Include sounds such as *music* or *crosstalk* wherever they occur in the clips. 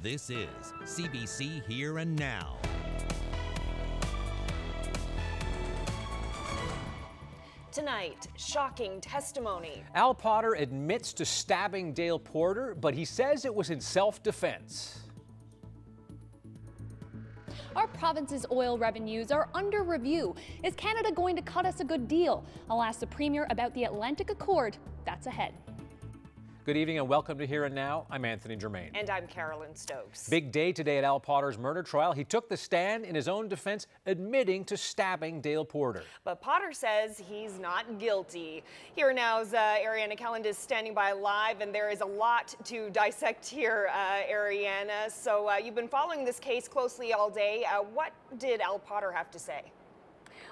This is CBC Here and Now. Tonight, shocking testimony. Al Potter admits to stabbing Dale Porter, but he says it was in self defense. Our province's oil revenues are under review. Is Canada going to cut us a good deal? I'll ask the Premier about the Atlantic Accord. That's ahead. Good evening and welcome to Here and Now. I'm Anthony Germain. And I'm Carolyn Stokes. Big day today at Al Potter's murder trial. He took the stand in his own defense, admitting to stabbing Dale Porter. But Potter says he's not guilty. Here Now's uh, Ariana Kelland is standing by live, and there is a lot to dissect here, uh, Ariana. So uh, you've been following this case closely all day. Uh, what did Al Potter have to say?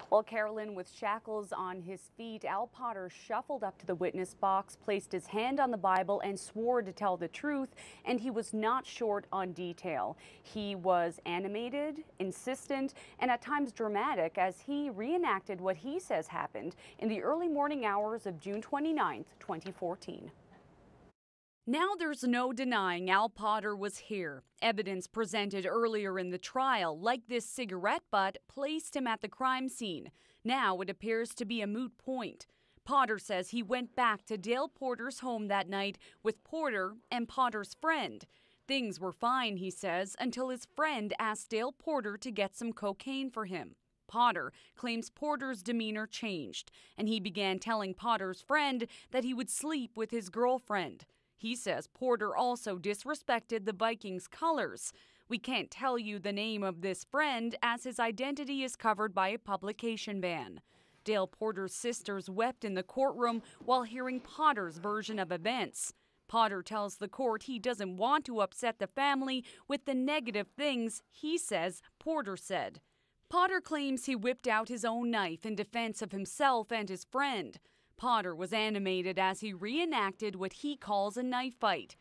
While Carolyn, with shackles on his feet, Al Potter shuffled up to the witness box, placed his hand on the Bible, and swore to tell the truth, and he was not short on detail. He was animated, insistent, and at times dramatic as he reenacted what he says happened in the early morning hours of June 29, 2014. Now there's no denying Al Potter was here. Evidence presented earlier in the trial, like this cigarette butt, placed him at the crime scene. Now it appears to be a moot point. Potter says he went back to Dale Porter's home that night with Porter and Potter's friend. Things were fine, he says, until his friend asked Dale Porter to get some cocaine for him. Potter claims Porter's demeanor changed, and he began telling Potter's friend that he would sleep with his girlfriend. He says Porter also disrespected the Vikings' colors. We can't tell you the name of this friend as his identity is covered by a publication ban. Dale Porter's sisters wept in the courtroom while hearing Potter's version of events. Potter tells the court he doesn't want to upset the family with the negative things he says Porter said. Potter claims he whipped out his own knife in defense of himself and his friend. Potter was animated as he reenacted what he calls a knife fight.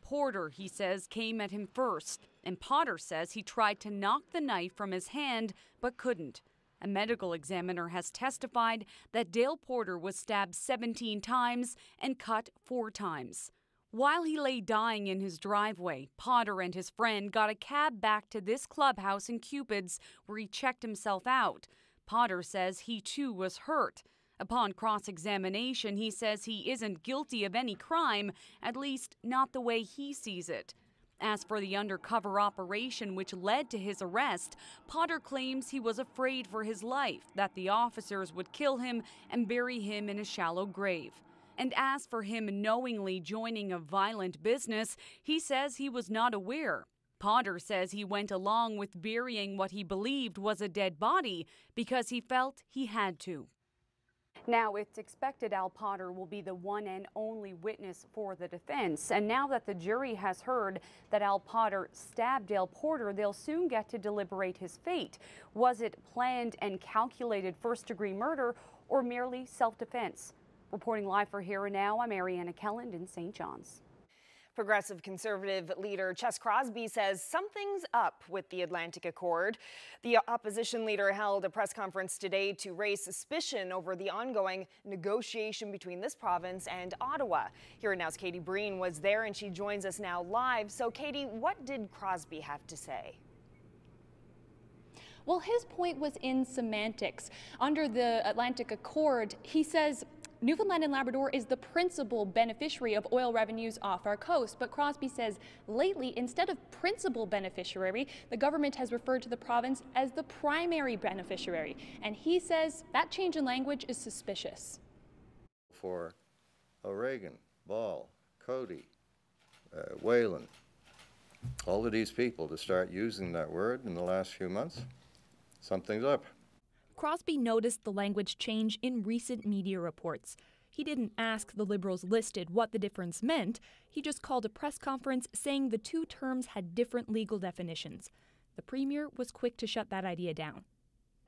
Porter, he says, came at him first, and Potter says he tried to knock the knife from his hand but couldn't. A medical examiner has testified that Dale Porter was stabbed 17 times and cut four times. While he lay dying in his driveway, Potter and his friend got a cab back to this clubhouse in Cupid's where he checked himself out. Potter says he too was hurt. Upon cross examination, he says he isn't guilty of any crime, at least not the way he sees it. As for the undercover operation which led to his arrest, Potter claims he was afraid for his life, that the officers would kill him and bury him in a shallow grave. And as for him knowingly joining a violent business, he says he was not aware. Potter says he went along with burying what he believed was a dead body because he felt he had to. Now, it's expected Al Potter will be the one and only witness for the defense. And now that the jury has heard that Al Potter stabbed Dale Porter, they'll soon get to deliberate his fate. Was it planned and calculated first degree murder or merely self defense? Reporting live for Here and Now, I'm Ariana Kelland in St. John's. Progressive Conservative leader Ches Crosby says something's up with the Atlantic Accord. The opposition leader held a press conference today to raise suspicion over the ongoing negotiation between this province and Ottawa. Here now's Katie Breen was there and she joins us now live. So, Katie, what did Crosby have to say? Well, his point was in semantics. Under the Atlantic Accord, he says Newfoundland and Labrador is the principal beneficiary of oil revenues off our coast, but Crosby says lately, instead of principal beneficiary, the government has referred to the province as the primary beneficiary. And he says that change in language is suspicious. For O'Regan, Ball, Coady, uh, Whalen, all of these people to start using that word in the last few months, something's up. Crosby noticed the language change in recent media reports. He didn't ask the Liberals listed what the difference meant, he just called a press conference saying the two terms had different legal definitions. The Premier was quick to shut that idea down.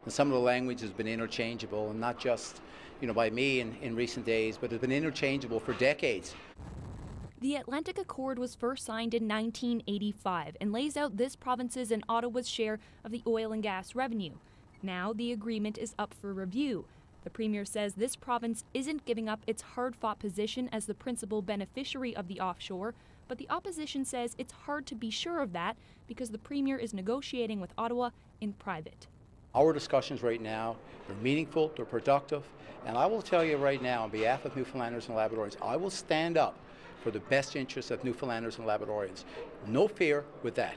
some of the language has been interchangeable, and not just you know, by me in, in recent days, but has been interchangeable for decades. The Atlantic Accord was first signed in 1985 and lays out this province's and Ottawa's share of the oil and gas revenue. Now the agreement is up for review. The Premier says this province isn't giving up its hard fought position as the principal beneficiary of the offshore, but the opposition says it's hard to be sure of that because the Premier is negotiating with Ottawa in private. Our discussions right now they're meaningful, they're productive, and I will tell you right now, on behalf of Newfoundlanders and Labradorians, I will stand up for the best interests of Newfoundlanders and Labradorians. No fear with that.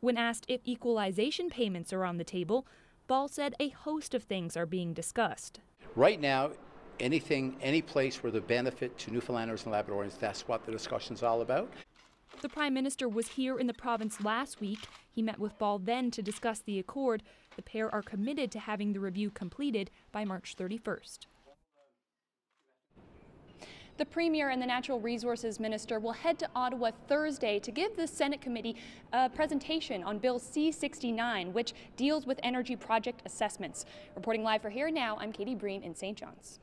When asked if equalization payments are on the table, Ball said a host of things are being discussed. Right now, anything, any place where the benefit to Newfoundlanders and Labradorians, that's what the discussion's all about. The Prime Minister was here in the province last week. He met with Ball then to discuss the accord. The pair are committed to having the review completed by March 31st. The Premier and the Natural Resources Minister will head to Ottawa Thursday to give the Senate committee a presentation on Bill C-69, which deals with energy project assessments. Reporting live for Here Now, I'm Katie Breen in St. John's.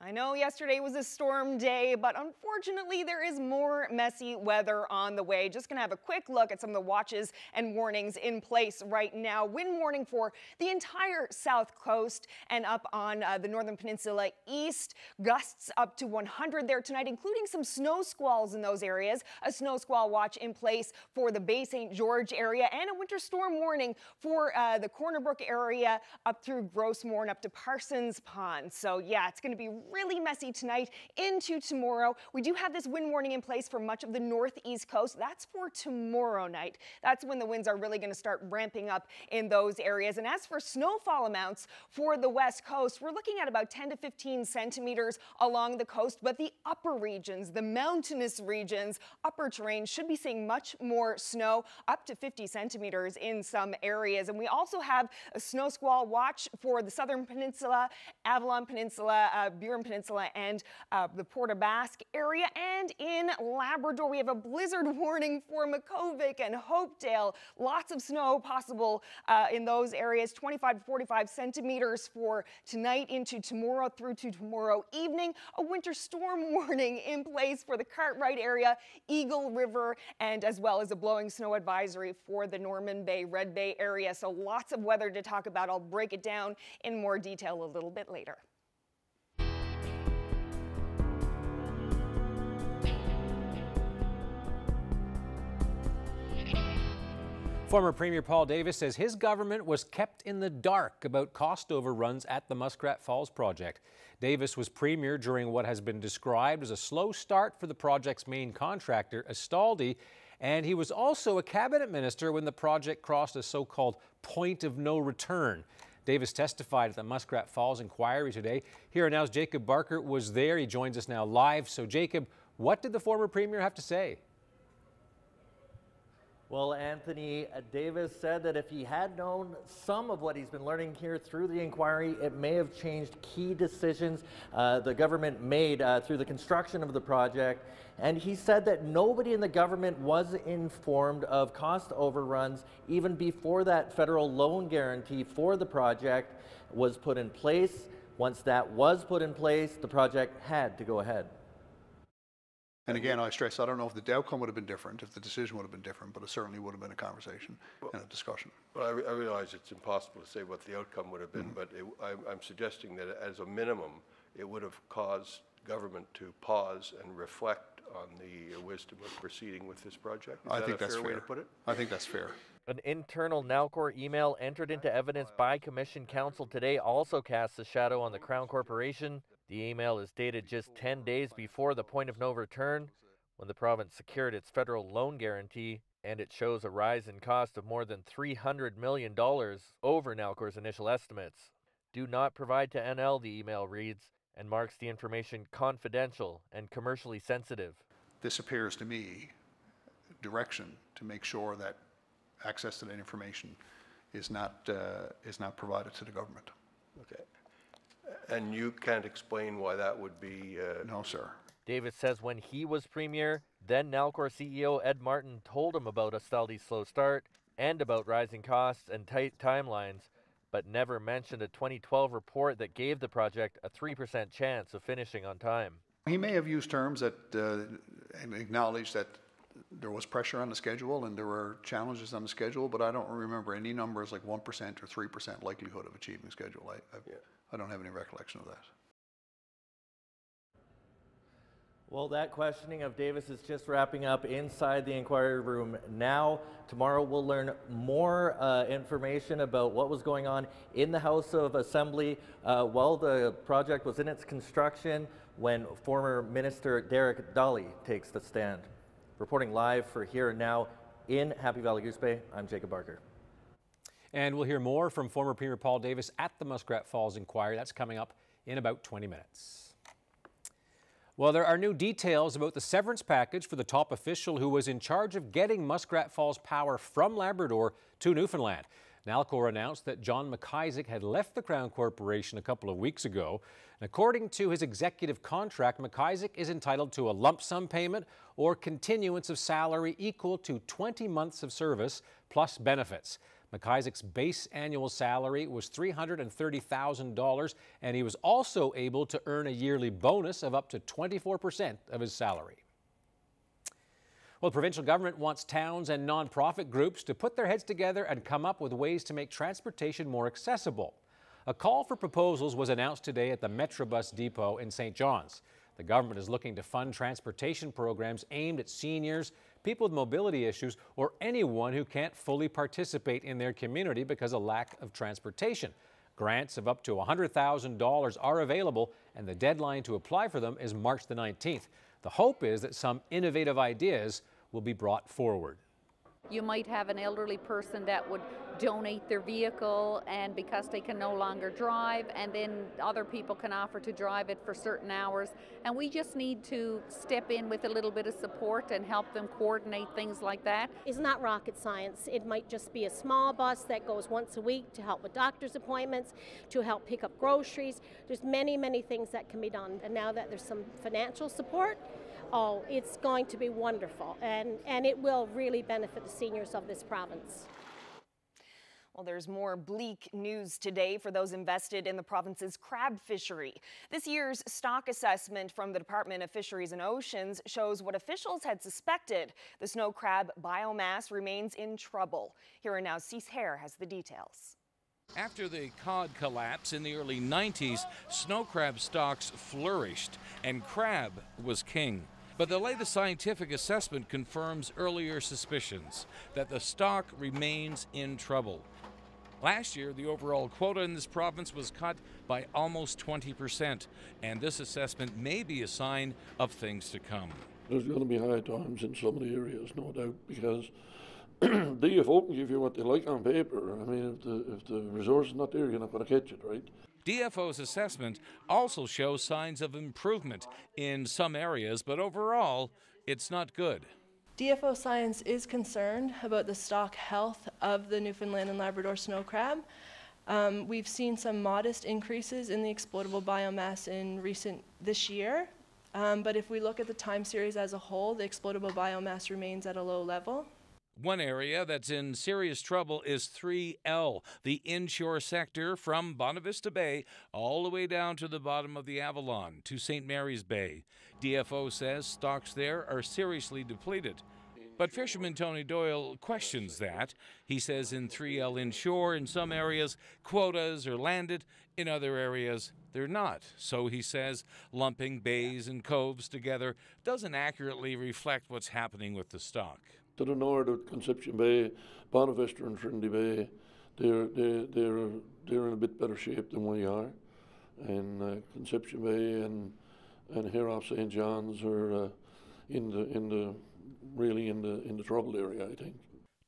I know yesterday was a storm day, but unfortunately there is more messy weather on the way. Just gonna have a quick look at some of the watches and warnings in place right now. Wind warning for the entire south coast and up on uh, the northern peninsula east. Gusts up to 100 there tonight, including some snow squalls in those areas. A snow squall watch in place for the Bay St. George area and a winter storm warning for uh, the Corner Brook area up through Gros Morne and up to Parsons Pond. So yeah, it's gonna be really messy tonight into tomorrow. We do have this wind warning in place for much of the northeast coast. That's for tomorrow night. That's when the winds are really going to start ramping up in those areas. And as for snowfall amounts for the west coast, we're looking at about 10 to 15 centimeters along the coast, but the upper regions, the mountainous regions, upper terrain should be seeing much more snow, up to 50 centimeters in some areas. And we also have a snow squall watch for the southern peninsula, Avalon Peninsula, uh, Burin Peninsula and uh, the Port aux Basques area. And in Labrador, we have a blizzard *laughs* warning for Makkovik and Hopedale. Lots of snow possible uh, in those areas, 25 to 45 centimeters for tonight into tomorrow through to tomorrow evening. A winter storm *laughs* warning in place for the Cartwright area, Eagle River, and as well as a blowing snow advisory for the Norman Bay, Red Bay area. So lots of weather to talk about. I'll break it down in more detail a little bit later. Former Premier Paul Davis says his government was kept in the dark about cost overruns at the Muskrat Falls project. Davis was premier during what has been described as a slow start for the project's main contractor, Astaldi, and he was also a cabinet minister when the project crossed a so-called point of no return. Davis testified at the Muskrat Falls inquiry today. Here now's Jacob Barker was there. He joins us now live. So Jacob, what did the former premier have to say? Well, Anthony Davis said that if he had known some of what he's been learning here through the inquiry, it may have changed key decisions uh, the government made uh, through the construction of the project. And he said that nobody in the government was informed of cost overruns even before that federal loan guarantee for the project was put in place. Once that was put in place, the project had to go ahead. And again, I stress, I don't know if the outcome would have been different, if the decision would have been different, but it certainly would have been a conversation and a discussion. Well, I, re- I realize it's impossible to say what the outcome would have been, mm-hmm. but it, I'm, I'm suggesting that as a minimum, it would have caused government to pause and reflect on the wisdom of proceeding with this project. Is I that think a that's fair way to put it? I think that's fair. An internal Nalcor email entered into evidence by Commission Counsel today also casts a shadow on the Crown Corporation. The email is dated just 10 days before the point of no return, when the province secured its federal loan guarantee, and it shows a rise in cost of more than $300 million over Nalcor's initial estimates. Do not provide to NL, the email reads, and marks the information confidential and commercially sensitive. This appears to me direction to make sure that access to that information is not, uh, is not provided to the government. Okay. And you can't explain why that would be, uh, No, sir. Davis says when he was premier, then Nalcor CEO Ed Martin told him about Astaldi's slow start and about rising costs and tight timelines, but never mentioned a 2012 report that gave the project a 3% chance of finishing on time. He may have used terms that uh, and acknowledged that there was pressure on the schedule and there were challenges on the schedule, but I don't remember any numbers like 1% or 3% likelihood of achieving schedule. I, I, I don't have any recollection of that. Well, that questioning of Davis is just wrapping up inside the inquiry room now. Tomorrow we'll learn more uh, information about what was going on in the House of Assembly uh, while the project was in its construction when former Minister Derek Dalley takes the stand. Reporting live for Here and Now in Happy Valley Goose Bay, I'm Jacob Barker. And we'll hear more from former Premier Paul Davis at the Muskrat Falls Inquiry. That's coming up in about 20 minutes. Well, there are new details about the severance package for the top official who was in charge of getting Muskrat Falls power from Labrador to Newfoundland. Nalcor announced that John McIsaac had left the Crown Corporation a couple of weeks ago. And according to his executive contract, McIsaac is entitled to a lump sum payment or continuance of salary equal to 20 months of service plus benefits. McIsaac's base annual salary was $330,000, and he was also able to earn a yearly bonus of up to 24% of his salary. Well, the provincial government wants towns and nonprofit groups to put their heads together and come up with ways to make transportation more accessible. A call for proposals was announced today at the Metrobus depot in St. John's. The government is looking to fund transportation programs aimed at seniors, people with mobility issues, or anyone who can't fully participate in their community because of lack of transportation. Grants of up to $100,000 are available, and the deadline to apply for them is March the 19th. The hope is that some innovative ideas will be brought forward. You might have an elderly person that would donate their vehicle and because they can no longer drive and then other people can offer to drive it for certain hours and we just need to step in with a little bit of support and help them coordinate things like that. It's not rocket science. It might just be a small bus that goes once a week to help with doctor's appointments, to help pick up groceries. There's many, many things that can be done. And now that there's some financial support, oh, it's going to be wonderful and, and it will really benefit the seniors of this province. Well, there's more bleak news today for those invested in the province's crab fishery. This year's stock assessment from the Department of Fisheries and Oceans shows what officials had suspected. The snow crab biomass remains in trouble. Here and now, Cease Hare has the details. After the cod collapse in the early 90s, snow crab stocks flourished and crab was king. But the latest scientific assessment confirms earlier suspicions that the stock remains in trouble. Last year, the overall quota in this province was cut by almost 20%, and this assessment may be a sign of things to come. There's going to be high times in some of the areas, no doubt, because *clears throat* DFO can give you what they like on paper. I mean, if the, if the resource is not there, you're not going to catch it, right? DFO's assessment also shows signs of improvement in some areas, but overall, it's not good. DFO Science is concerned about the stock health of the Newfoundland and Labrador snow crab. Um, we've seen some modest increases in the exploitable biomass in recent this year, um, but if we look at the time series as a whole, the exploitable biomass remains at a low level. One area that's in serious trouble is 3L, the inshore sector from Bonavista Bay all the way down to the bottom of the Avalon to St. Mary's Bay. DFO says stocks there are seriously depleted. But fisherman Tony Doyle questions that. He says in 3L inshore, in some areas, quotas are landed, in other areas, they're not. So he says lumping bays and coves together doesn't accurately reflect what's happening with the stock. To the north of Conception Bay, Bonavista and Trinity Bay, they're, they're, they're, they're in a bit better shape than we are. And uh, Conception Bay and and here off St. John's are uh, in the in the really in the in the troubled area, I think.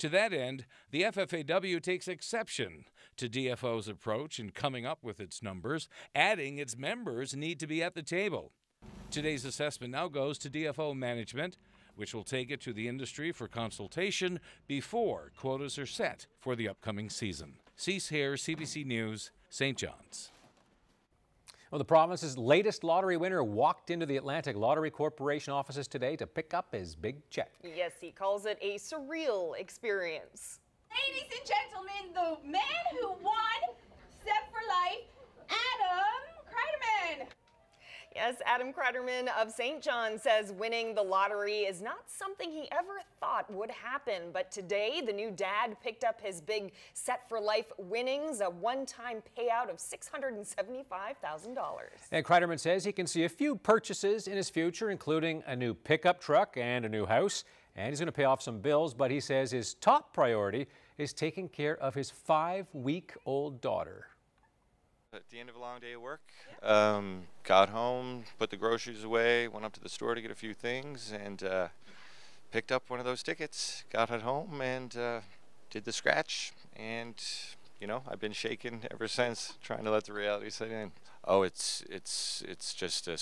To that end, the FFAW takes exception to DFO's approach in coming up with its numbers, adding its members need to be at the table. Today's assessment now goes to DFO management, which will take it to the industry for consultation before quotas are set for the upcoming season. Cease here, CBC News, St. John's. Well, the province's latest lottery winner walked into the Atlantic Lottery Corporation offices today to pick up his big check. Yes, he calls it a surreal experience. Ladies and gentlemen, the man who won Set for Life, Adam Kreiderman. Yes, Adam Kreiderman of St. John says winning the lottery is not something he ever thought would happen. But today, the new dad picked up his big set for life winnings, a one time payout of $675,000. And Kreiderman says he can see a few purchases in his future, including a new pickup truck and a new house. And he's going to pay off some bills, but he says his top priority is taking care of his five week old daughter. At the end of a long day of work, um, got home, put the groceries away, went up to the store to get a few things, and uh, picked up one of those tickets. Got it home and uh, did the scratch, and you know I've been shaking *laughs* ever since, trying to let the reality set in. Oh, it's it's it's just a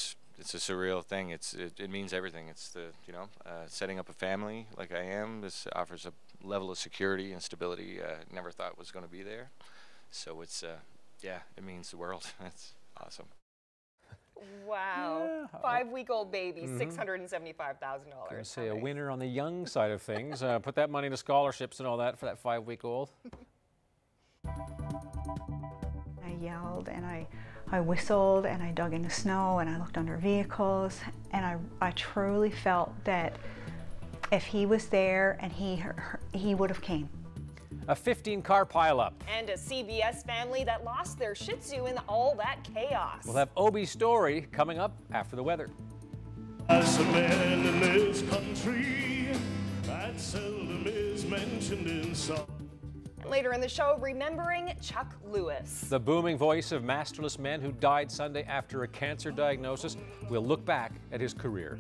it's a surreal thing. It's it, it means everything. It's the you know uh, setting up a family like I am. This offers a level of security and stability uh, never thought was going to be there. So it's uh, yeah, it means the world. *laughs* That's awesome. Wow. Five week old baby, Mhm. $675,000. Going to say a winner on the young side of things. Uh, put that money into scholarships and all that for that five week old. *laughs* I yelled and I, I whistled and I dug in the snow and I looked under vehicles and I, I truly felt that if he was there and he, he would have came. A 15 car pileup. And a CBS family that lost their Shih Tzu in all that chaos. We'll have Obi's story coming up after the weather. As a man in this country, that seldom is mentioned in song. And later in the show, remembering Chuck Lewis. The booming voice of masterless men who died Sunday after a cancer diagnosis. We'll look back at his career.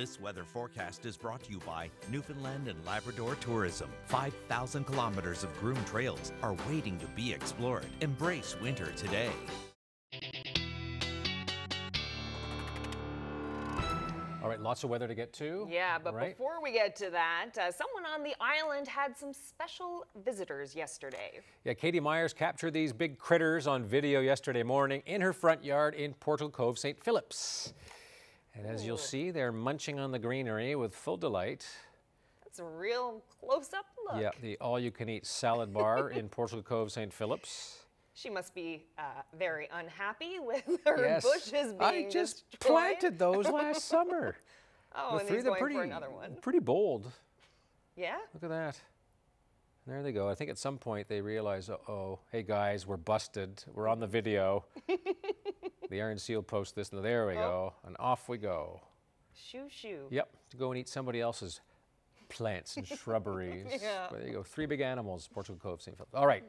This weather forecast is brought to you by Newfoundland and Labrador Tourism. 5,000 kilometers of groomed trails are waiting to be explored. Embrace winter today. All right, lots of weather to get to. Yeah, but right? before we get to that, uh, someone on the island had some special visitors yesterday. Yeah, Katie Myers captured these big critters on video yesterday morning in her front yard in Portugal Cove, St. Philip's. And as you'll see, they're munching on the greenery with full delight. That's a real close-up look. Yeah, the all-you-can-eat salad bar in *laughs* Portugal Cove, St. Philip's. She must be uh, very unhappy *laughs* with her yes, bushes being I just destroyed. planted those *laughs* last summer. Oh, The and he's they're going pretty, for another one. pretty bold. Yeah. Look at that. There they go. I think at some point they realize, oh, hey guys, we're busted. We're on the video. The Iron Seal post this, and there we go. And off we go. Shoo shoo. Yep, to go and eat somebody else's plants and *laughs* shrubberies. Yeah. There you go. Three big animals, Portugal Cove, St. Philip. All right.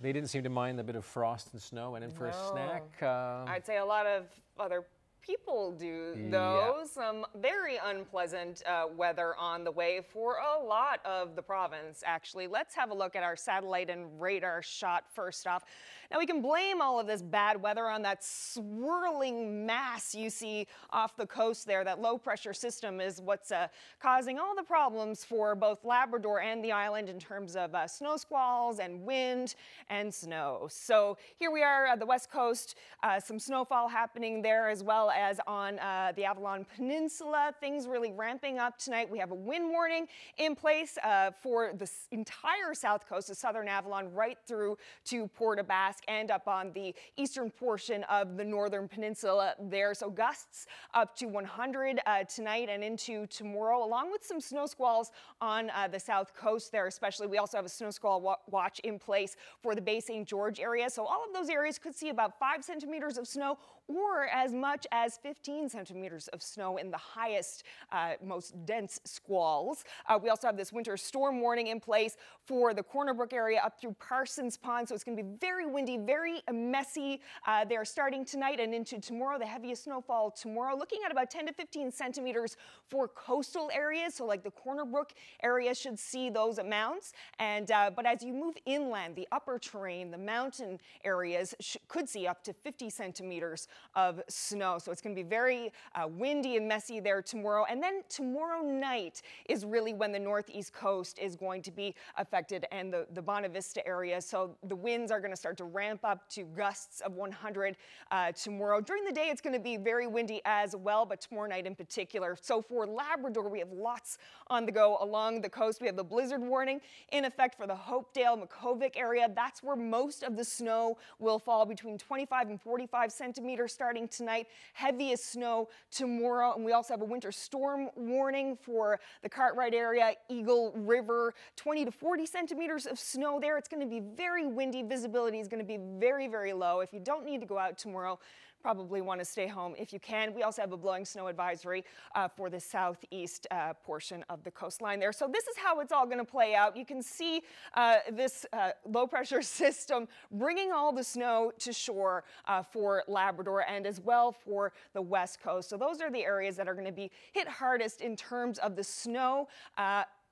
They didn't seem to mind the bit of frost and snow. Went in for a snack. Um, I'd say a lot of other people do, Yeah. Some very unpleasant uh, weather on the way for a lot of the province, actually. Let's have a look at our satellite and radar shot first off. Now, we can blame all of this bad weather on that swirling mass you see off the coast there. That low pressure system is what's uh, causing all the problems for both Labrador and the island in terms of uh, snow squalls and wind and snow. So here we are at the west coast, uh, some snowfall happening there as well as on uh, the Avalon Peninsula. Things really ramping up tonight. We have a wind warning in place uh, for the entire south coast of southern Avalon right through to Port aux Basques and up on the eastern portion of the northern peninsula there. So gusts up to 100 uh, tonight and into tomorrow, along with some snow squalls on uh, the south coast there, especially. We also have a snow squall wa- watch in place for the Bay St. George area. So all of those areas could see about five centimeters of snow or as much as 15 centimeters of snow in the highest, uh, most dense squalls. Uh, we also have this winter storm warning in place for the Corner Brook area up through Parsons Pond. So it's going to be very windy, very messy. Uh, they're starting tonight and into tomorrow. The heaviest snowfall tomorrow, looking at about 10 to 15 centimeters for coastal areas. So like the Corner Brook area should see those amounts. And uh, but as you move inland, the upper terrain, the mountain areas could see up to 50 centimeters of snow. So it's going to be very uh, windy and messy there tomorrow. And then tomorrow night is really when the northeast coast is going to be affected and the, the Bonavista area. So the winds are going to start to ramp up to gusts of 100 uh, tomorrow. During the day, it's going to be very windy as well, but tomorrow night in particular. So for Labrador, we have lots on the go along the coast. We have the blizzard warning in effect for the Hopedale, Makkovik area. That's where most of the snow will fall between 25 and 45 centimeters starting tonight. Heaviest snow tomorrow. And we also have a winter storm warning for the Cartwright area, Eagle River, 20 to 40 centimeters of snow there. It's going to be very windy. Visibility is going to be very, very low. If you don't need to go out tomorrow, probably want to stay home if you can. We also have a blowing snow advisory uh, for the southeast uh, portion of the coastline there. So this is how it's all going to play out. You can see uh, this uh, low pressure *laughs* system bringing all the snow to shore uh, for Labrador and as well for the west coast. So those are the areas that are going to be hit hardest in terms of the snow.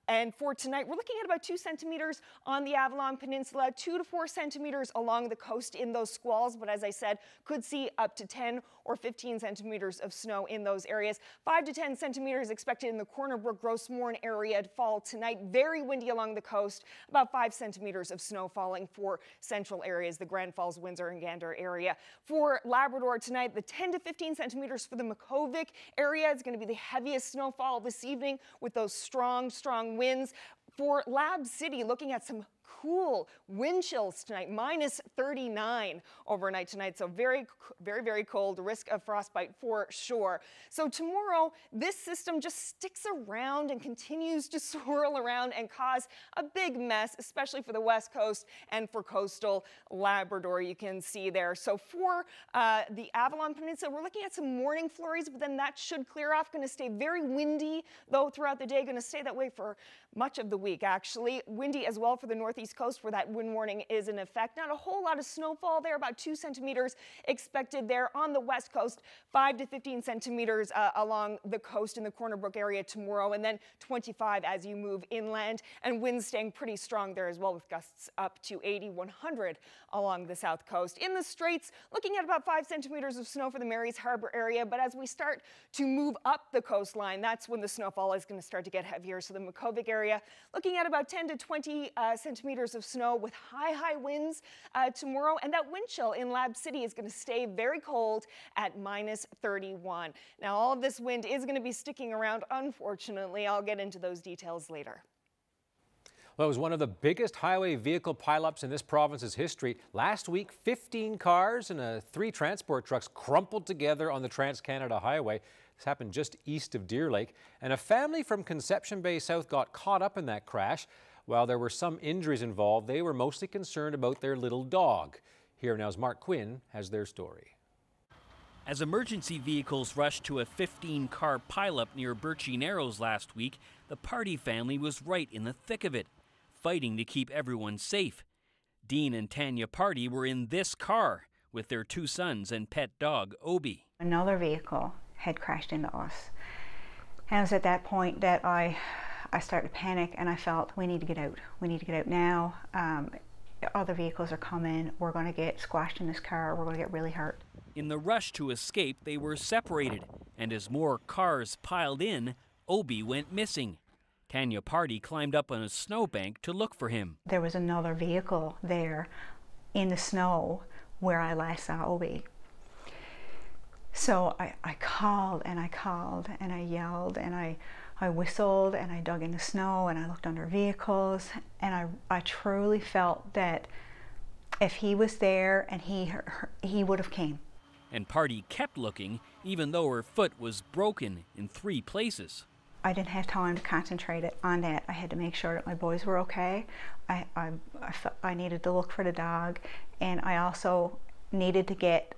And for tonight, we're looking at about two centimeters on the Avalon Peninsula, two to four centimeters along the coast in those squalls. But as I said, could see up to 10 or 15 centimeters of snow in those areas. Five to 10 centimeters expected in the Corner Brook Gros Morne area to fall tonight. Very windy along the coast. About five centimeters of snow falling for central areas, the Grand Falls, Windsor, and Gander area. For Labrador tonight, the 10 to 15 centimeters for the Makkovik area is going to be the heaviest snowfall this evening with those strong, strong winds. For Lab City, looking at some cool wind chills tonight, minus 39 overnight tonight. So very, very, very cold. Risk of frostbite for sure. So tomorrow, this system just sticks around and continues to *laughs* swirl around and cause a big mess, especially for the west coast and for coastal Labrador. You can see there. So for uh, the Avalon Peninsula, we're looking at some morning flurries, but then that should clear off. Going to stay very windy though throughout the day. Going to stay that way for much of the week, actually. Windy as well for the northeast northeast coast where that wind warning is in effect. Not a whole lot of snowfall there, about two centimeters expected there on the west coast, five to 15 centimeters uh, along the coast in the Corner Brook area tomorrow, and then 25 as you move inland, and winds staying pretty strong there as well with gusts up to 80, 100 along the south coast. In the straits, looking at about five centimeters of snow for the Marys Harbor area, but as we start to move up the coastline, that's when the snowfall is going to start to get heavier. So the Makkovik area, looking at about 10 to 20 uh, centimeters of snow with high, high winds uh, tomorrow, and that wind chill in Lab City is going to stay very cold at minus 31. Now, all of this wind is going to be sticking around, unfortunately. I'll get into those details later. Well, it was one of the biggest highway vehicle pileups in this province's history. Last week, 15 cars and uh, three transport trucks crumpled together on the Trans-Canada Highway. This happened just east of Deer Lake. And a family from Conception Bay South got caught up in that crash. While there were some injuries involved, they were mostly concerned about their little dog. Here now's Mark Quinn has their story. As emergency vehicles rushed to a 15 car pileup near Birchy Narrows last week, the Pardy family was right in the thick of it fighting to keep everyone safe. Dean and Tanya Pardy were in this car with their two sons and pet dog, Obi. Another vehicle had crashed into us. And it was at that point that I, I started to panic and I felt we need to get out. We need to get out now. Um, other vehicles are coming. We're going to get squashed in this car. We're going to get really hurt. In the rush to escape, they were separated. And as more cars piled in, Obi went missing. Tanya Pardy climbed up on a snowbank to look for him. There was another vehicle there in the snow where I last saw Obi. So I, I called and I called and I yelled and I, I whistled and I dug in the snow and I looked under vehicles and I, I truly felt that if he was there and he, he would have came. And Pardy kept looking even though her foot was broken in three places. I didn't have time to concentrate on that. I had to make sure that my boys were okay. I, I, I, I needed to look for the dog, and I also needed to get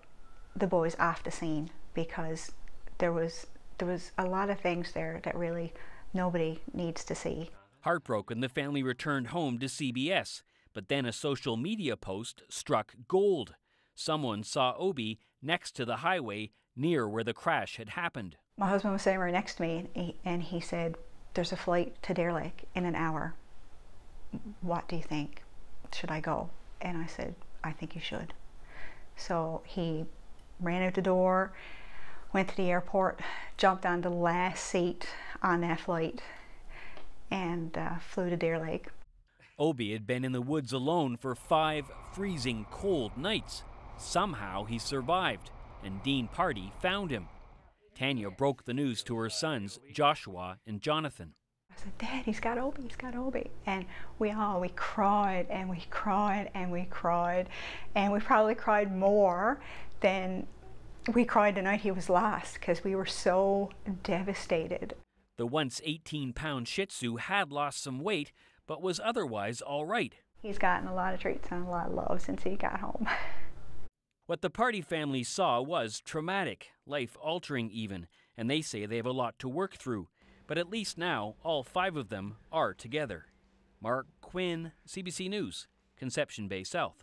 the boys off the scene because there was there was a lot of things there that really nobody needs to see. Heartbroken, the family returned home to CBS, but then a social media post struck gold. Someone saw Obi next to the highway near where the crash had happened. My husband was sitting right next to me, and he, and he said, There's a flight to Deer Lake in an hour. What do you think? Should I go? And I said, I think you should. So he ran out the door, went to the airport, jumped on the last seat on that flight, and uh, flew to Deer Lake. Obi had been in the woods alone for five freezing cold nights. Somehow he survived, and Dean Pardy found him. Tanya broke the news to her sons, Joshua and Jonathan. I said, Dad, he's got Obi, he's got Obi. And we all, we cried and we cried and we cried. And we probably cried more than we cried the night he was lost because we were so devastated. The once 18 pound Shih Tzu had lost some weight, but was otherwise all right. He's gotten a lot of treats and a lot of love since he got home. *laughs* What the Pardy family saw was traumatic, life altering even, and they say they have a lot to work through. But at least now, all five of them are together. Mark Quinn, CBC News, Conception Bay South.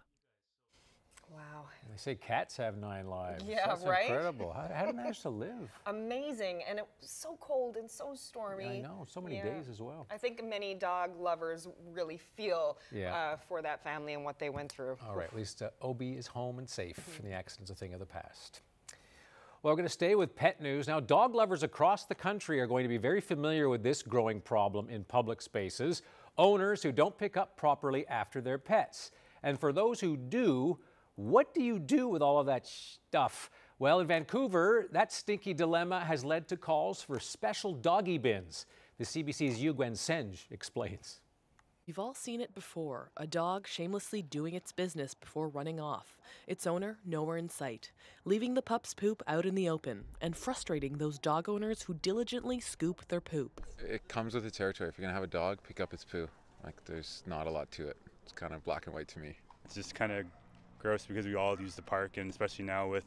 Wow. They say cats have nine lives. Yeah, That's right? incredible. How, how do they manage to live? *laughs* Amazing. And it was so cold and so stormy. I know, so many Yeah. days as well. I think many dog lovers really feel Yeah. uh, for that family and what they went through. All right, at least uh, Obi is home and safe, and the accident's a thing of the past. Well, we're going to stay with pet news. Now, dog lovers across the country are going to be very familiar with this growing problem in public spaces owners who don't pick up properly after their pets. And for those who do, what do you do with all of that stuff? Well, in Vancouver, that stinky dilemma has led to calls for special doggy bins. The CBC's Uguen-Csenge explains. You've all seen it before a dog shamelessly doing its business before running off, its owner nowhere in sight, leaving the pup's poop out in the open, and frustrating those dog owners who diligently scoop their poop. It comes with the territory. If you're gonna have a dog, pick up its poo. Like there's not a lot to it. It's kind of black and white to me. It's just kind of gross because we all use the park, and especially now with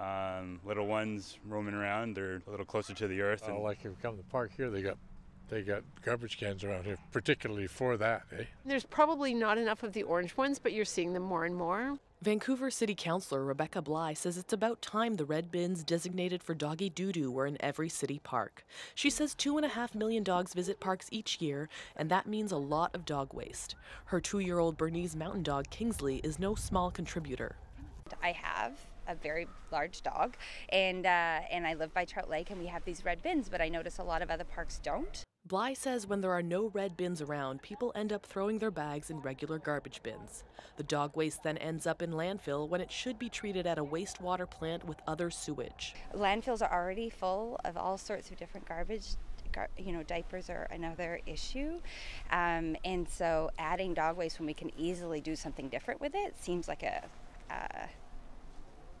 um, little ones roaming around, they're a little closer to the earth. Oh, like if you come to the park here, they got they got garbage cans around here, particularly for that, eh? There's probably not enough of the orange ones, but you're seeing them more and more. Vancouver City Councillor Rebecca Bligh says it's about time the red bins designated for doggy doo doo were in every city park. She says two and a half million dogs visit parks each year, and that means a lot of dog waste. Her two year old Bernese mountain dog Kingsley is no small contributor. I have a very large dog, and uh, and I live by Trout Lake, and we have these red bins, but I notice a lot of other parks don't. Bligh says when there are no red bins around, people end up throwing their bags in regular garbage bins. The dog waste then ends up in landfill when it should be treated at a wastewater plant with other sewage. Landfills are already full of all sorts of different garbage. You know, diapers are another issue. Um, and so adding dog waste when we can easily do something different with it seems like a, uh,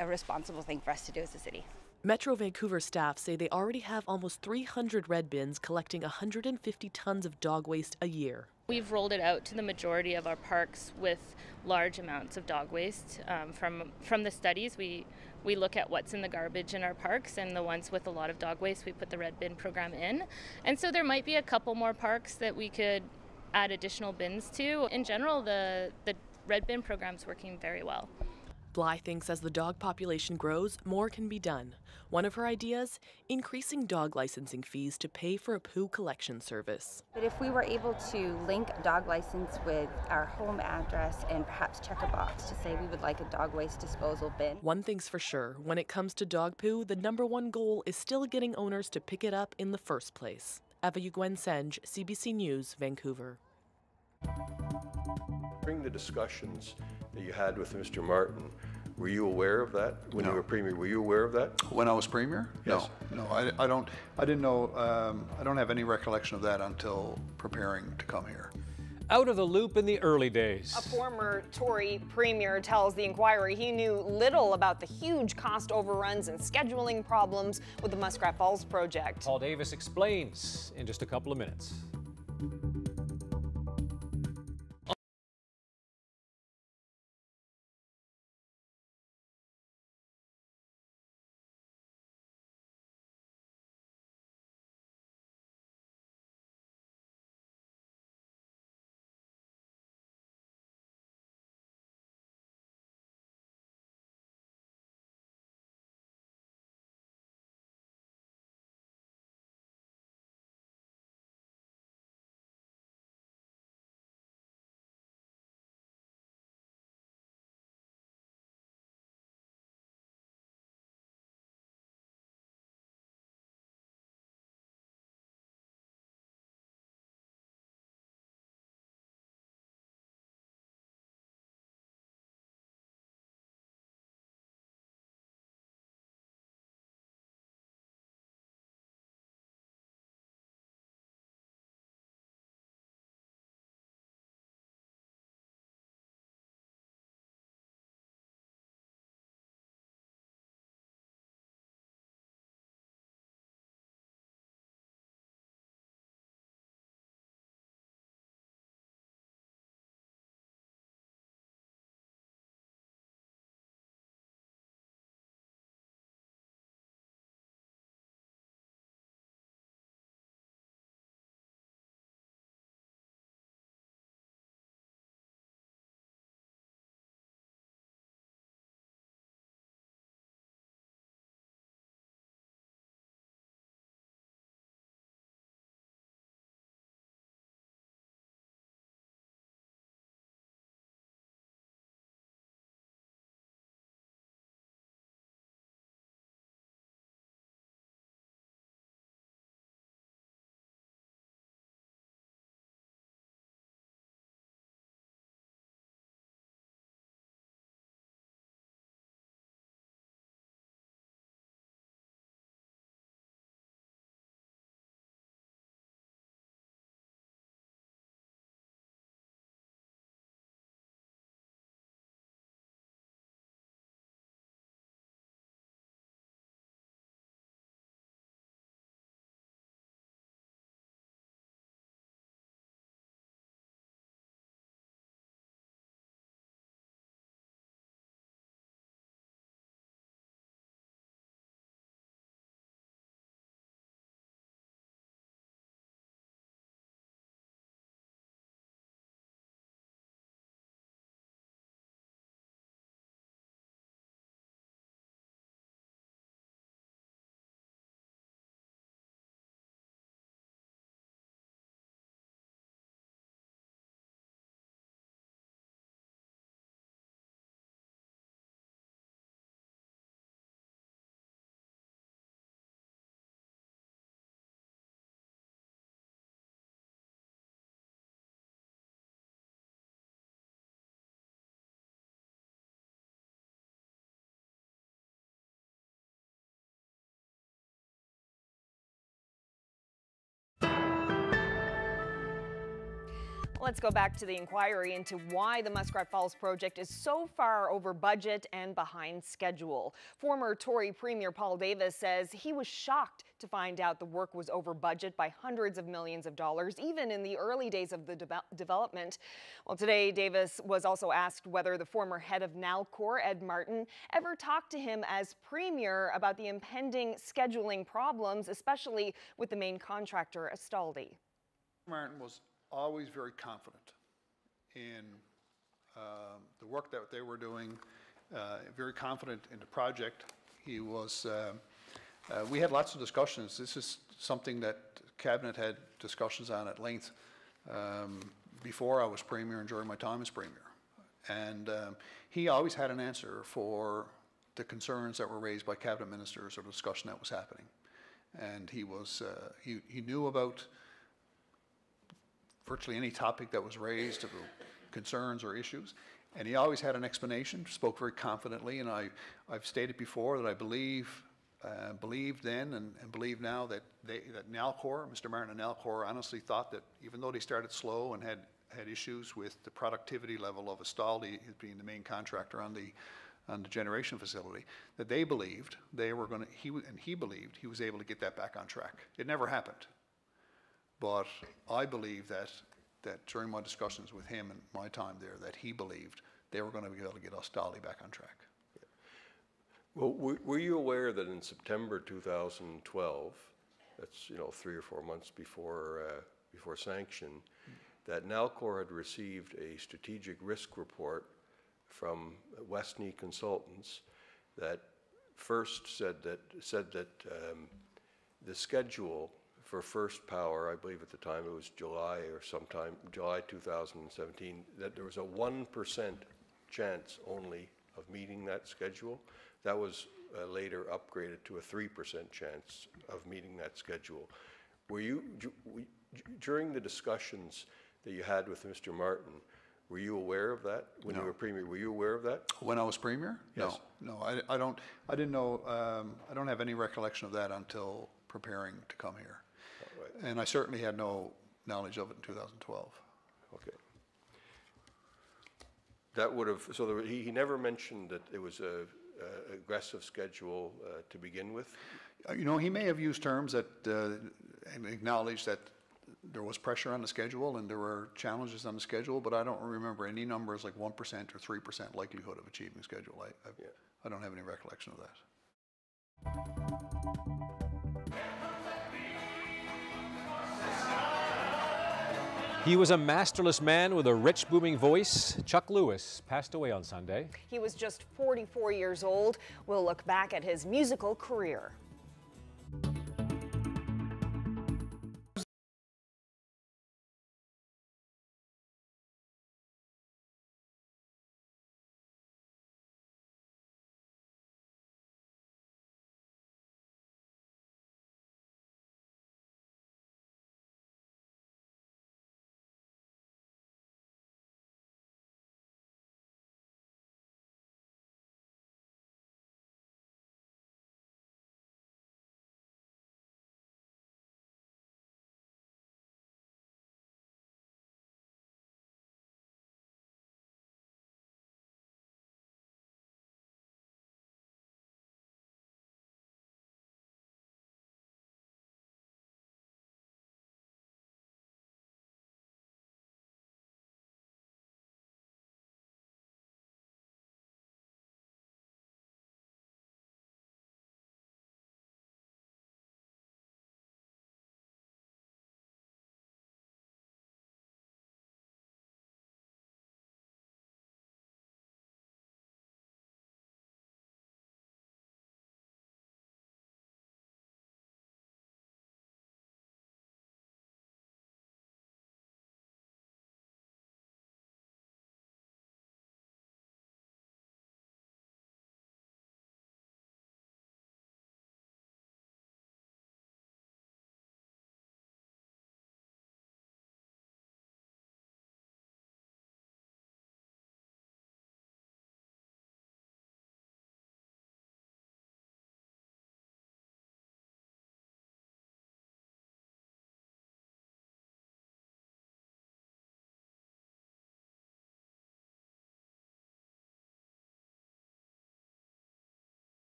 a responsible thing for us to do as a city. Metro Vancouver staff say they already have almost 300 red bins collecting 150 tons of dog waste a year. We've rolled it out to the majority of our parks with large amounts of dog waste. Um, from from the studies, we we look at what's in the garbage in our parks, and the ones with a lot of dog waste, we put the red bin program in. And so there might be a couple more parks that we could add additional bins to. In general, the the red bin program's working very well. Bligh thinks as the dog population grows, more can be done. One of her ideas increasing dog licensing fees to pay for a poo collection service. But if we were able to link a dog license with our home address and perhaps check a box to say we would like a dog waste disposal bin. One thing's for sure when it comes to dog poo, the number one goal is still getting owners to pick it up in the first place. Eva Uguen-Csenge, CBC News, Vancouver. During the discussions that you had with Mr. Martin, were you aware of that when No. you were premier? Were you aware of that? When I was premier? Yes. No, no, I, I don't, I didn't know, um, I don't have any recollection of that until preparing to come here. Out of the loop in the early days. A former Tory premier tells the inquiry he knew little about the huge cost overruns and scheduling problems with the Muskrat Falls project. Paul Davis explains in just a couple of minutes. Let's go back to the inquiry into why the Muskrat Falls project is so far over budget and behind schedule. Former Tory Premier Paul Davis says he was shocked to find out the work was over budget by hundreds of millions of dollars, even in the early days of the de development. Well, today Davis was also asked whether the former head of Nalcor, Ed Martin, ever talked to him as Premier about the impending scheduling problems, especially with the main contractor, Astaldi. Martin was always very confident in um, the work that they were doing, uh, very confident in the project. He was, uh, uh, we had lots of discussions. This is something that Cabinet had discussions on at length um, before I was Premier and during my time as Premier. And um, he always had an answer for the concerns that were raised by Cabinet ministers or the discussion that was happening. And he was, uh, he, he knew about virtually any topic that was raised, of concerns or issues. And he always had an explanation, spoke very confidently, and I, I've stated before that I believe, uh, believed then and, and believe now that they, that Nalcor, Mr. Martin and Nalcor honestly thought that even though they started slow and had, had issues with the productivity level of Astaldi being the main contractor on the, on the generation facility, that they believed they were going to, he, and he believed he was able to get that back on track. It never happened. But I believe that, that during my discussions with him and my time there, that he believed they were going to be able to get Astaldi back on track. Well, were, were you aware that in September 2012, that's you know three or four months before uh, before sanction, that Nalcor had received a strategic risk report from Westney Consultants that first said that said that um, the schedule for first power, I believe at the time it was July or sometime, July 2017, that there was a 1% chance only of meeting that schedule. That was uh, later upgraded to a 3% chance of meeting that schedule. Were you, during the discussions that you had with Mr. Martin, were you aware of that when No. you were premier? Were you aware of that? When I was premier? Yes. No, no, I, I don't, I didn't know, um, I don't have any recollection of that until preparing to come here. And I certainly had no knowledge of it in 2012. Okay. That would have, so there, he, he never mentioned that it was a, a aggressive schedule uh, to begin with? Uh, You know, he may have used terms that, uh, and acknowledged that there was pressure on the schedule and there were challenges on the schedule, but I don't remember any numbers like 1% or 3% likelihood of achieving schedule. I, I, I don't have any recollection of that. He was a masterless man with a rich, booming voice. Chuck Lewis passed away on Sunday. He was just 44 years old. We'll look back at his musical career.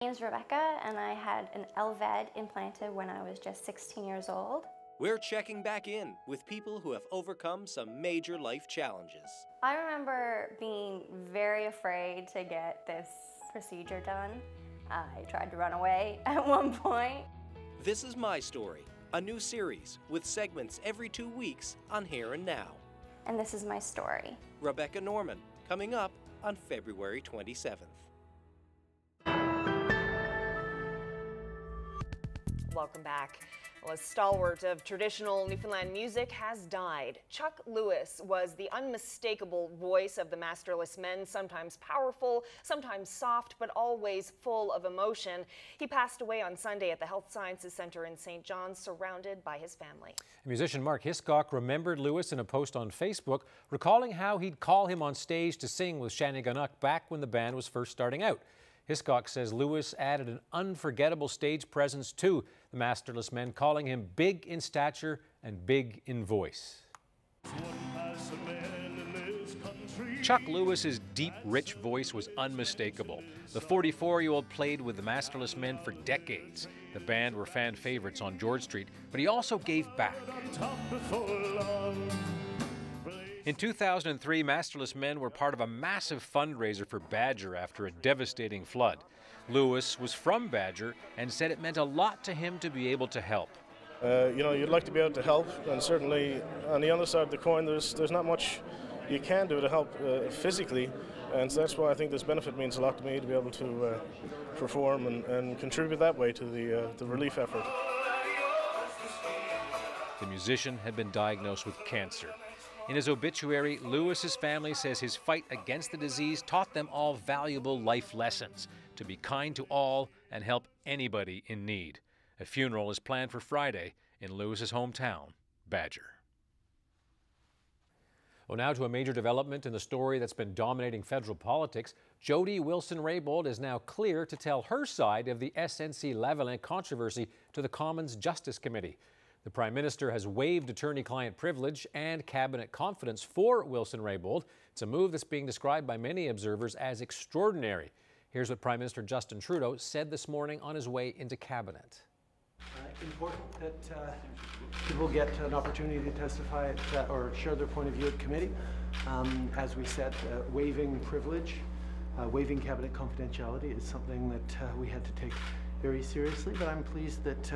My name's Rebecca, and I had an LVAD implanted when I was just 16 years old. We're checking back in with people who have overcome some major life challenges. I remember being very afraid to get this procedure done. I tried to run away *laughs* at one point. This is My Story, a new series with segments every two weeks on Here and Now. And this is my story. Rebecca Norman, coming up on February 27th. Welcome back. Well, a stalwart of traditional Newfoundland music has died. Chuck Lewis was the unmistakable voice of the Masterless Men, sometimes powerful, sometimes soft, but always full of emotion. He passed away on Sunday at the Health Sciences Center in St. John's, surrounded by his family. Musician Mark Hiscock remembered Lewis in a post on Facebook, recalling how he'd call him on stage to sing with Shanneyganock back when the band was first starting out. Hiscock says Lewis added an unforgettable stage presence to the Masterless Men, calling him big in stature and big in voice. Chuck Lewis's deep, rich voice was unmistakable. The 44-year-old played with the Masterless Men for decades. The band were fan favorites on George Street, but he also gave back. In 2003, Masterless Men were part of a massive fundraiser for Badger after a devastating flood. Lewis was from Badger and said it meant a lot to him to be able to help. Uh, you know, you'd like to be able to help, and certainly on the other side of the coin, there's there's not much you can do to help uh, physically, and so that's why I think this benefit means a lot to me to be able to uh, perform and, and contribute that way to the uh, the relief effort. The musician had been diagnosed with cancer. In his obituary, Lewis's family says his fight against the disease taught them all valuable life lessons to be kind to all and help anybody in need. A funeral is planned for Friday in Lewis's hometown, Badger. Well, now to a major development in the story that's been dominating federal politics. Jody Wilson-Raybould is now clear to tell her side of the SNC-Lavalin controversy to the Commons Justice Committee. The Prime Minister has waived attorney-client privilege and cabinet confidence for Wilson-Raybould. It's a move that's being described by many observers as extraordinary. Here's what Prime Minister Justin Trudeau said this morning on his way into cabinet. Uh, important that uh, people get an opportunity to testify at, uh, or share their point of view at committee. Um, as we said, uh, waiving privilege, uh, waiving cabinet confidentiality is something that uh, we had to take very seriously, but I'm pleased that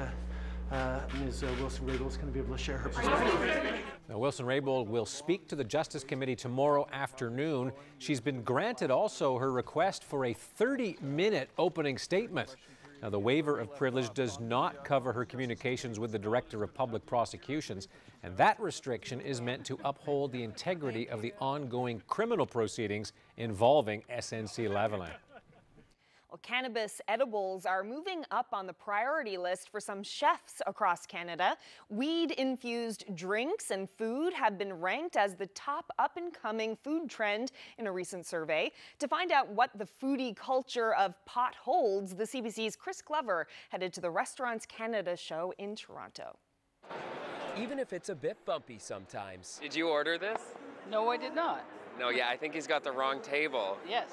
uh, Ms. Wilson-Raybould is going to be able to share her perspective. Now, Wilson-Raybould will speak to the Justice Committee tomorrow afternoon. She's been granted also her request for a 30-minute opening statement. Now, the waiver of privilege does not cover her communications with the Director of Public Prosecutions, and that restriction is meant to uphold the integrity of the ongoing criminal proceedings involving SNC Lavalin. Well, cannabis edibles are moving up on the priority list for some chefs across Canada. Weed-infused drinks and food have been ranked as the top up-and-coming food trend in a recent survey. To find out what the foodie culture of pot holds, the CBC's Chris Glover headed to the Restaurants Canada show in Toronto. Even if it's a bit bumpy sometimes. Did you order this? No, I did not. No, yeah, I think he's got the wrong table. Yes.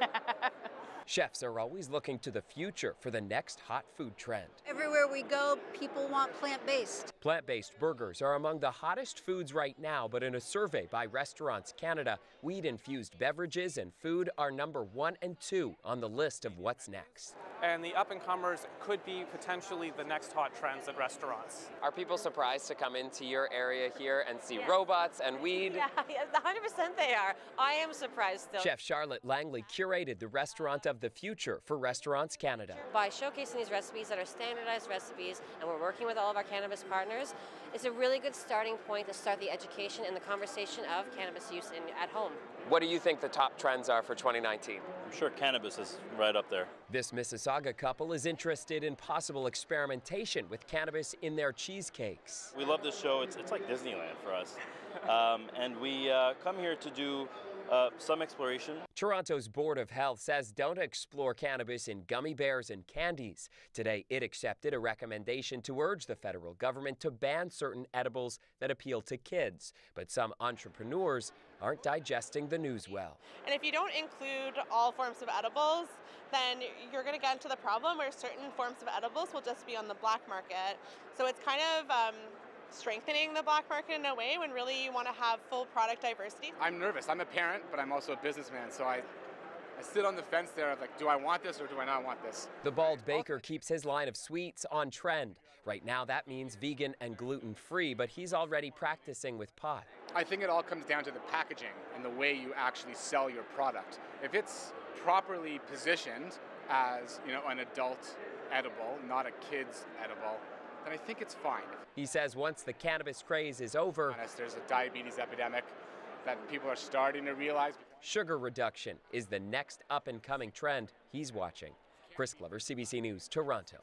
*laughs* Chefs are always looking to the future for the next hot food trend. Everywhere we go, people want plant based. Plant based burgers are among the hottest foods right now, but in a survey by Restaurants Canada, weed infused beverages and food are number one and two on the list of what's next. And the up and comers could be potentially the next hot trends at restaurants. Are people surprised to come into your area here and see robots and weed? Yeah, *laughs* 100% they are. I am surprised still. Chef Charlotte Langley curated the restaurant of the future for Restaurants Canada. By showcasing these recipes that are standardized recipes, and we're working with all of our cannabis partners, it's a really good starting point to start the education and the conversation of cannabis use in, at home. What do you think the top trends are for 2019? I'm sure cannabis is right up there. This Mississauga couple is interested in possible experimentation with cannabis in their cheesecakes. We love this show. It's, it's like Disneyland for us. *laughs* Um, and we uh, come here to do Uh, some exploration. Toronto's Board of Health says don't explore cannabis in gummy bears and candies. Today, it accepted a recommendation to urge the federal government to ban certain edibles that appeal to kids. But some entrepreneurs aren't digesting the news well. And if you don't include all forms of edibles, then you're going to get into the problem where certain forms of edibles will just be on the black market. So it's kind of um, strengthening the black market in a way when really you want to have full product diversity. I'm nervous. I'm a parent, but I'm also a businessman, so I I sit on the fence there of like, do I want this or do I not want this? The Bald Baker keeps his line of sweets on trend. Right now, that means vegan and gluten free, but he's already practicing with pot. I think it all comes down to the packaging and the way you actually sell your product. If it's properly positioned as, you know, an adult edible, not a kid's edible, then I think it's fine. He says once the cannabis craze is over, there's a diabetes epidemic that people are starting to realize. Sugar reduction is the next up and coming trend he's watching. Chris Glover, CBC News, Toronto.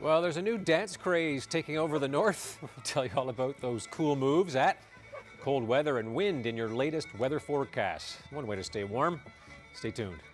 Well, there's a new dance craze taking over the north. *laughs* We'll tell you all about those cool moves at cold weather and wind in your latest weather forecast. One way to stay warm. Stay tuned.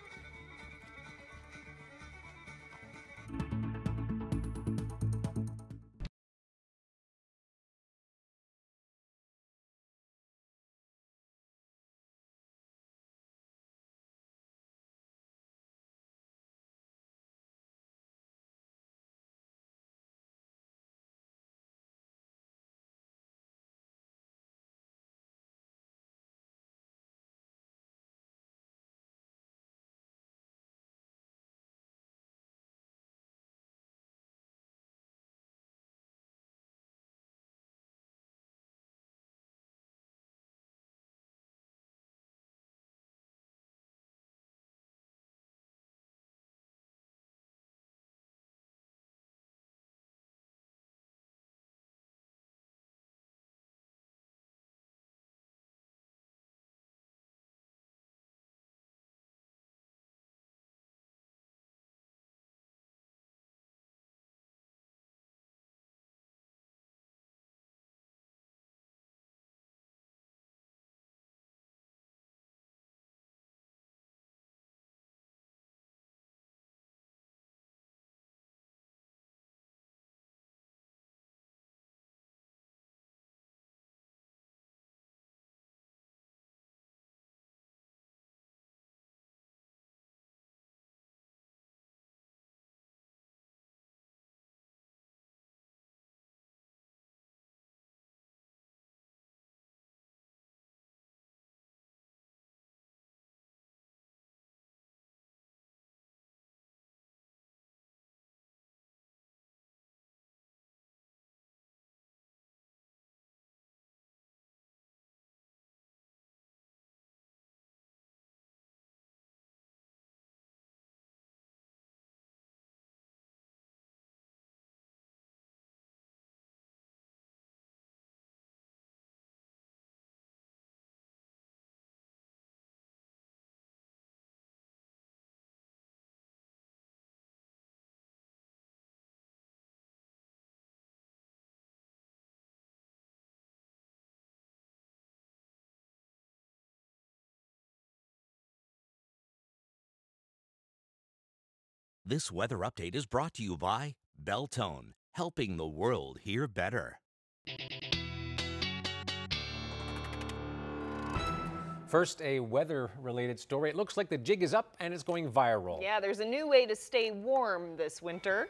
This weather update is brought to you by Beltone, helping the world hear better. First, a weather related story. It looks like the jig is up and it's going viral. Yeah, there's a new way to stay warm this winter.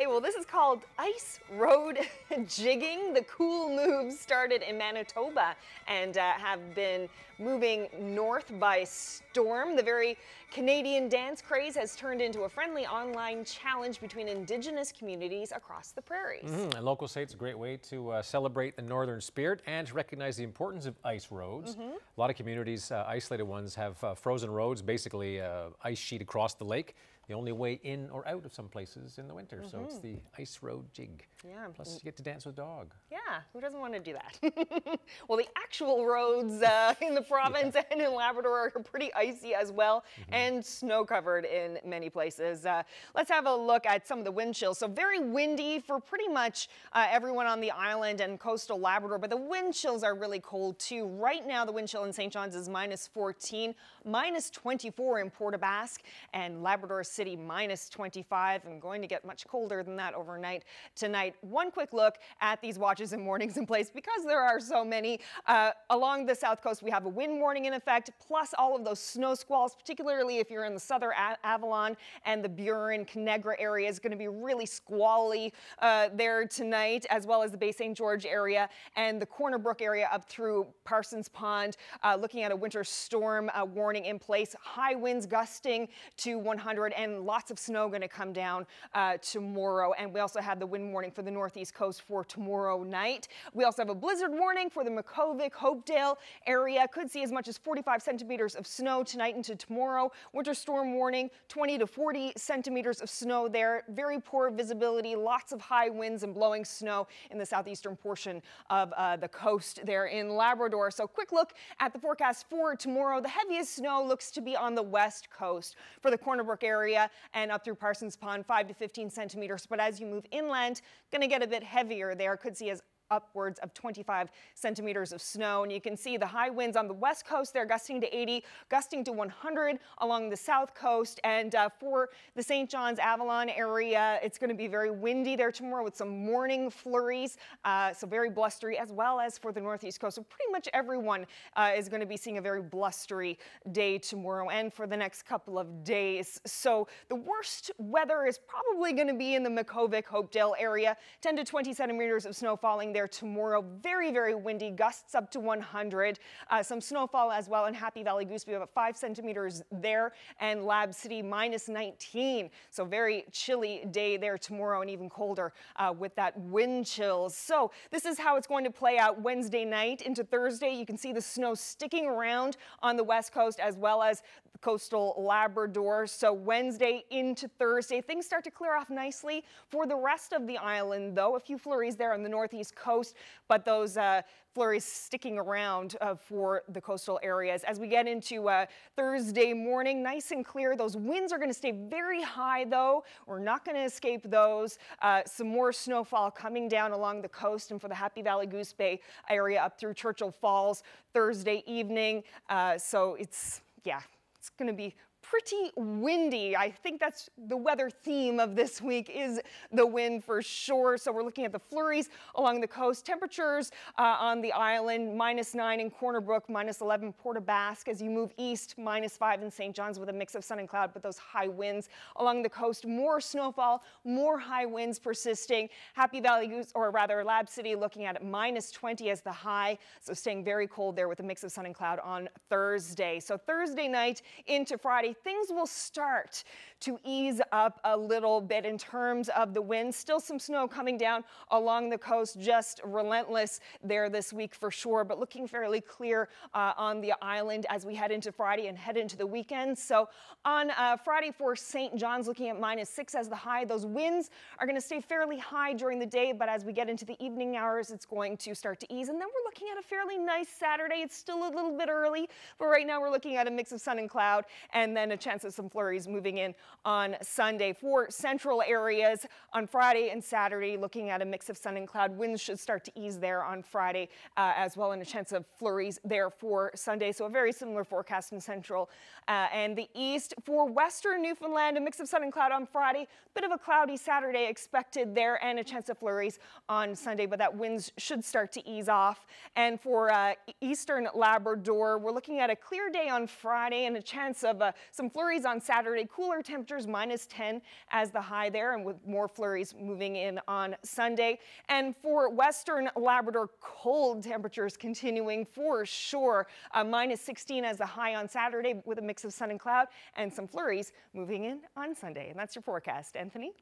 Okay, well, this is called ice road *laughs* jigging. The cool moves started in Manitoba and uh, have been moving north by storm. The very Canadian dance craze has turned into a friendly online challenge between Indigenous communities across the prairies. Mm -hmm. And locals say it's a great way to uh, celebrate the northern spirit and to recognize the importance of ice roads. Mm -hmm. A lot of communities, uh, isolated ones, have uh, frozen roads, basically uh, ice sheet across the lake the only way in or out of some places in the winter. Mm -hmm. So it's the ice road jig. Yeah. Plus you get to dance with a dog. Yeah, who doesn't want to do that? *laughs* well, the actual roads uh, *laughs* in the *laughs* province yeah. and in Labrador are pretty icy as well mm-hmm. and snow covered in many places. Uh, let's have a look at some of the wind chills. So very windy for pretty much uh, everyone on the island and coastal Labrador, but the wind chills are really cold too. Right now, the wind chill in St. John's is minus 14, minus 24 in Port aux Basques, and Labrador City minus 25, and going to get much colder than that overnight tonight. One quick look at these watches and warnings in place because there are so many. Uh, along the south coast, we have a wind warning in effect, plus all of those snow squalls, particularly if you're in the southern Avalon and the Burin, Connaigre area is going to be really squally uh, there tonight, as well as the Bay St. George area and the Corner Brook area up through Parsons Pond, uh, looking at a winter storm uh, warning in place. High winds gusting to 100 and lots of snow going to come down uh, tomorrow. And we also have the wind warning for the northeast coast for tomorrow night. We also have a blizzard warning for the Makkovik, Hopedale area. Could see as much as 45 centimeters of snow tonight into tomorrow. Winter storm warning, 20 to 40 centimeters of snow there. Very poor visibility, lots of high winds and blowing snow in the southeastern portion of uh, the coast there in Labrador. So quick look at the forecast for tomorrow. The heaviest snow looks to be on the west coast for the Corner Brook area and up through Parsons Pond, 5 to 15 centimeters. But as you move inland, going to get a bit heavier there. Could see as upwards of 25 centimeters of snow. And you can see the high winds on the west coast, they're gusting to 80, gusting to 100 along the south coast. And uh, for the St. John's Avalon area, it's going to be very windy there tomorrow with some morning flurries. Uh, so very blustery as well as for the northeast coast. So pretty much everyone uh, is going to be seeing a very blustery day tomorrow and for the next couple of days. So the worst weather is probably going to be in the Makkovik Hopedale area. 10 to 20 centimeters of snow falling there there tomorrow. Very, very windy, gusts up to 100. Uh, some snowfall as well in Happy Valley Goose. We have five centimeters there and Lab City minus 19. So very chilly day there tomorrow and even colder uh, with that wind chills. So this is how it's going to play out Wednesday night into Thursday. You can see the snow sticking around on the west coast as well as coastal Labrador. So Wednesday into Thursday, things start to clear off nicely for the rest of the island, though. A few flurries there on the northeast coast, but those uh, flurries sticking around uh, for the coastal areas. As we get into uh, Thursday morning, nice and clear. Those winds are going to stay very high, though. We're not going to escape those. Uh, some more snowfall coming down along the coast and for the Happy Valley Goose Bay area up through Churchill Falls Thursday evening. Uh, so it's, yeah, it's going to be pretty windy. I think that's the weather theme of this week is the wind for sure. So we're looking at the flurries along the coast. Temperatures uh, on the island, minus 9 in Corner Brook, minus 11 Port aux Basque. As you move east, minus 5 in St. John's with a mix of sun and cloud, but those high winds along the coast. More snowfall, more high winds persisting. Happy Valley or rather Lab City, looking at minus 20 as the high. So staying very cold there with a mix of sun and cloud on Thursday. So Thursday night into Friday, things will start to ease up a little bit in terms of the wind. Still some snow coming down along the coast, just relentless there this week for sure, but looking fairly clear uh, on the island as we head into Friday and head into the weekend. So on uh, Friday for St. John's, looking at minus six as the high. Those winds are going to stay fairly high during the day, but as we get into the evening hours, it's going to start to ease. And then we're looking at a fairly nice Saturday. It's still a little bit early, but right now we're looking at a mix of sun and cloud and then a chance of some flurries moving in on Sunday. For central areas on Friday and Saturday, looking at a mix of sun and cloud. Winds should start to ease there on Friday uh, as well, and a chance of flurries there for Sunday. So a very similar forecast in central uh, and the east. For western Newfoundland, a mix of sun and cloud on Friday, bit of a cloudy Saturday expected there, and a chance of flurries on Sunday, but that winds should start to ease off. And for uh, eastern Labrador, we're looking at a clear day on Friday and a chance of uh, some flurries on Saturday. Cooler temperatures minus 10 as the high there, and with more flurries moving in on Sunday. And for western Labrador, cold temperatures continuing for sure. Uh, minus 16 as the high on Saturday with a mix of sun and cloud, and some flurries moving in on Sunday. And that's your forecast. Anthony?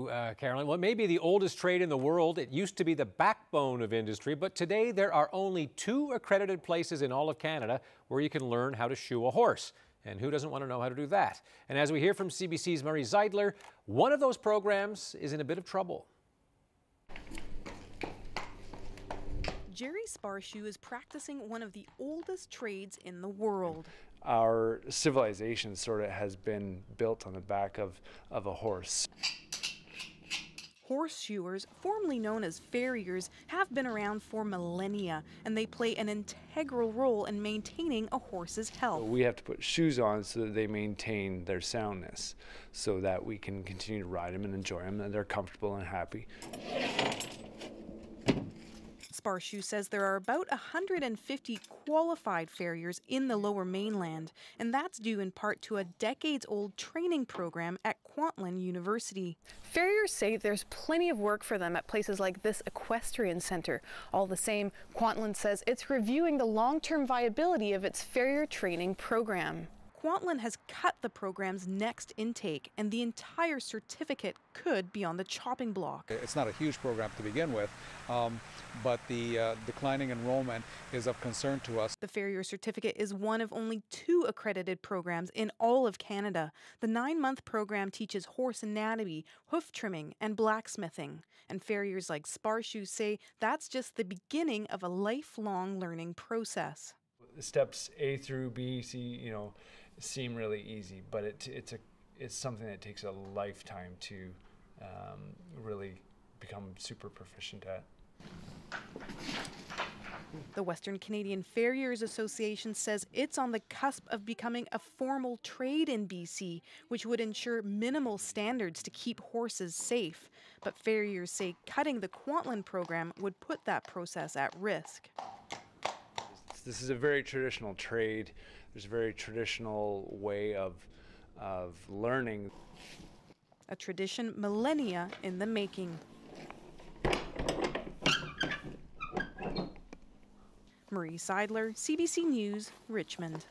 Uh, Carolyn. Well, it may be the oldest trade in the world. It used to be the backbone of industry, but today there are only two accredited places in all of Canada where you can learn how to shoe a horse. And who doesn't want to know how to do that? And as we hear from CBC's Marie Zeidler, one of those programs is in a bit of trouble. Jerry Sparshoe is practicing one of the oldest trades in the world. Our civilization sort of has been built on the back of, of a horse. Horseshoers, formerly known as farriers, have been around for millennia and they play an integral role in maintaining a horse's health. We have to put shoes on so that they maintain their soundness so that we can continue to ride them and enjoy them and they're comfortable and happy. Sparshoe says there are about 150 qualified farriers in the lower mainland, and that's due in part to a decades old training program at Kwantlen University. Farriers say there's plenty of work for them at places like this equestrian center. All the same, Kwantlen says it's reviewing the long term viability of its farrier training program. Kwantlen has cut the program's next intake, and the entire certificate could be on the chopping block. It's not a huge program to begin with, um, but the uh, declining enrollment is of concern to us. The farrier certificate is one of only two accredited programs in all of Canada. The nine month program teaches horse anatomy, hoof trimming, and blacksmithing. And farriers like Sparshoe say that's just the beginning of a lifelong learning process. Steps A through B, C, you know, seem really easy, but it, it's a it's something that takes a lifetime to um, really become super proficient at. The Western Canadian Farriers Association says it's on the cusp of becoming a formal trade in BC, which would ensure minimal standards to keep horses safe. But farriers say cutting the Kwantlen program would put that process at risk. This is a very traditional trade. There's a very traditional way of, of learning. A tradition millennia in the making. Marie Seidler, CBC News, Richmond.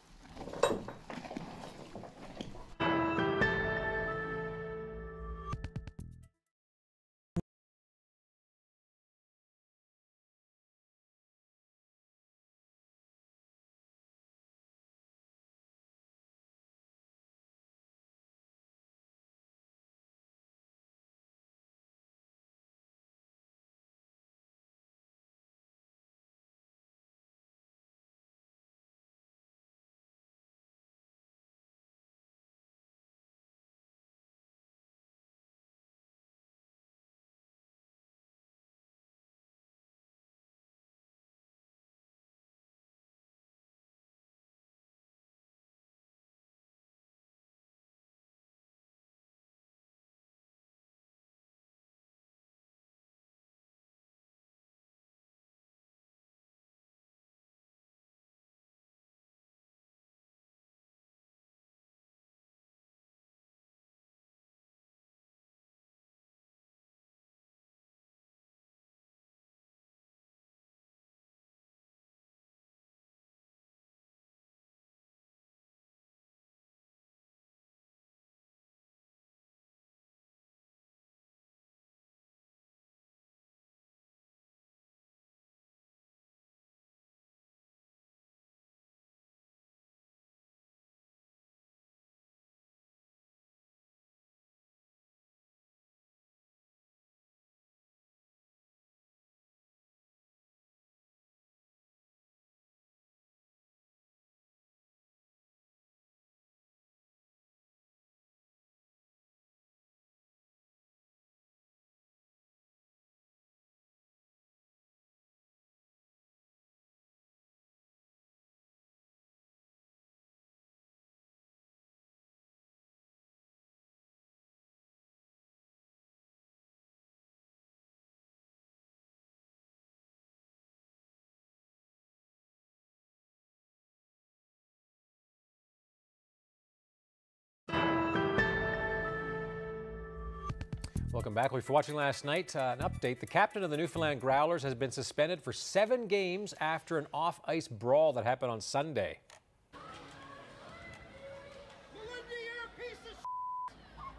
Welcome back. If you're watching last night, uh, an update. The captain of the Newfoundland Growlers has been suspended for seven games after an off-ice brawl that happened on Sunday.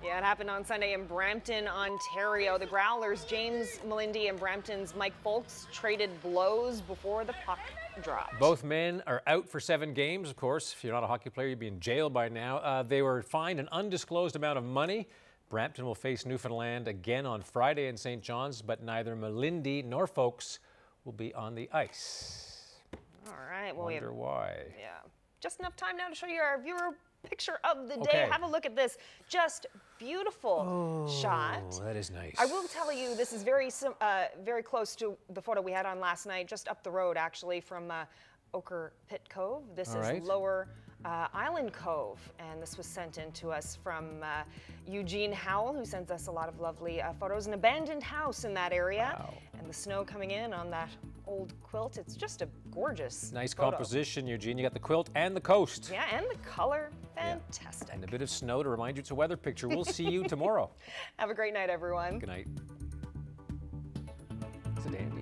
Yeah, it happened on Sunday in Brampton, Ontario. The Growlers, James Melindy and Brampton's Mike Folks traded blows before the puck dropped. Both men are out for seven games, of course. If you're not a hockey player, you'd be in jail by now. Uh, they were fined an undisclosed amount of money. Brampton will face Newfoundland again on Friday in St. John's, but neither Melindy nor Folks will be on the ice. All right. Well, we Wonder have, why. yeah, just enough time now to show you our viewer picture of the day. Okay. Have a look at this. Just beautiful shot. Oh, that is nice. I will tell you, this is very uh, very close to the photo we had on last night, just up the road actually from uh, Ochre Pit Cove. This All is right. Lower uh, Island Cove, and this was sent in to us from uh, Eugene Howell, who sends us a lot of lovely uh, photos. An abandoned house in that area, and the snow coming in on that old quilt. It's just a gorgeous Nice photo. composition, Eugene. You got the quilt and the coast. Yeah, and the color, fantastic. And a bit of snow to remind you it's a weather picture. We'll see you *laughs* tomorrow. Have a great night, everyone. Good night. It's a.